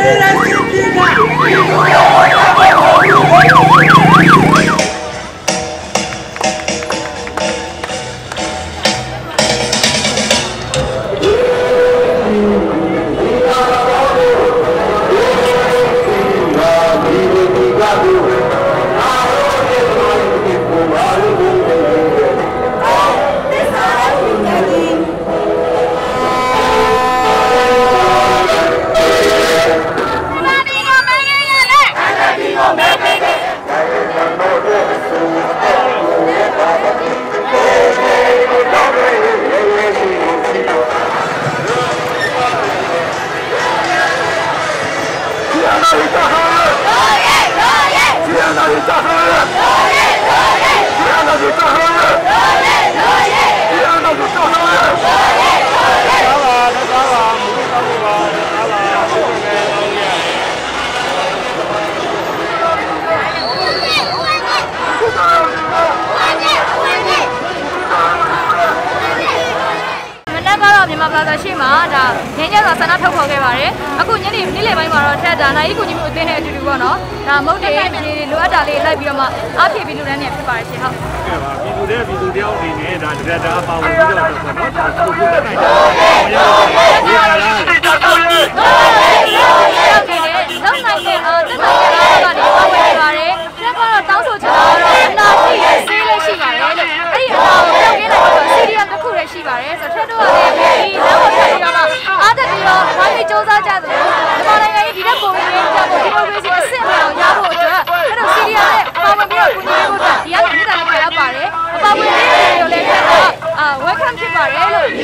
¡Mira! 吉祥大吉大意如意吉祥大吉大意意 တော့မြန်မာပလာဇာရှိမှာဒါငင်းကျစွာဆန္ဒထုတ်ဖော်ခဲ့ပါတယ်အခုညနေနေ့လယ်ပိုင်းမှာတော့ထက်ဒါနိုင်ကူညီမှုအသင်းနဲ့အတူတူပေါ့နော်ဒါမုတ်တေးမြေလိုအပ်တာလေးလိုက်ပြီးတော့မှအားဖြည့်ပြီးလူတန်းနေဖြစ်ပါတယ်ရှင်ဟုတ်ကဲပါပြည်သူတွေပြည်သူတယောက်အနေနဲ့ဒါတရက်တာပါဝင်ပြီးတော့ဆိုတော့ဒါကိုကိုယ်တိုင်တော့ရောက်ရတာလားရောက်နေတယ်လောက်နိုင်တဲ့အာတက်နိုင်တဲ့အားကနေပါဝင်နေပါတယ်ဆက်ကတော့တောင်းဆိုချင်တာကတော့အနာရှိရဲ့ဆေးလေးရှိပါတယ်အဲ့ဒီအနာကိုပြောင်းရင်းလိုက်တော့စီရီယမ်တစ်ခုလည်းရှိပါတယ်ဆိုတော့ထက်တော့လည်းဒီလမ်းပေါ်ထပ်ပြီးတော့အားတက်ပြီးတော့ဝိုင်းပြီးစူးစမ်းကြသလိုဒီမှာနိုင်ငံရေးဒီတဲ့ပုံရင်းကြဖို့ဒီမိုကရေစီအဆင့်အောင်ရဖို့အတွက်အဲ့တော့စီရီယမ်နဲ့ပါဝင်ပြီးတော့ကူညီဖို့အတွက်ဒီကနေမြစ်တာလည်းခံရပါတယ်အပါဝင်တဲ့တွေကိုလည်းထက်တော့အာ welcome ဖြစ်ပါ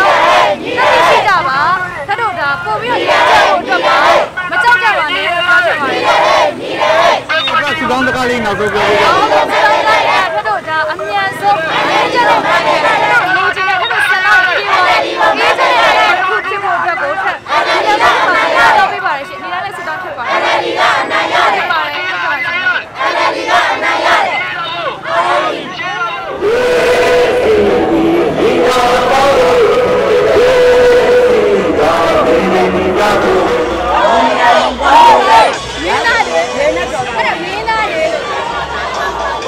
တယ်လို့ဒီမှာတက်ရှိကြပါထက်တော့ဒါပို့ပြီးတော့ရင်းကြဖို့အတွက်ပါမကြောက်ကြပါနဲ့လို့ပြောချင်ပါတယ်ကစူကောင်းတကားလေးနောက်ဆုံးပြောပြ။အော်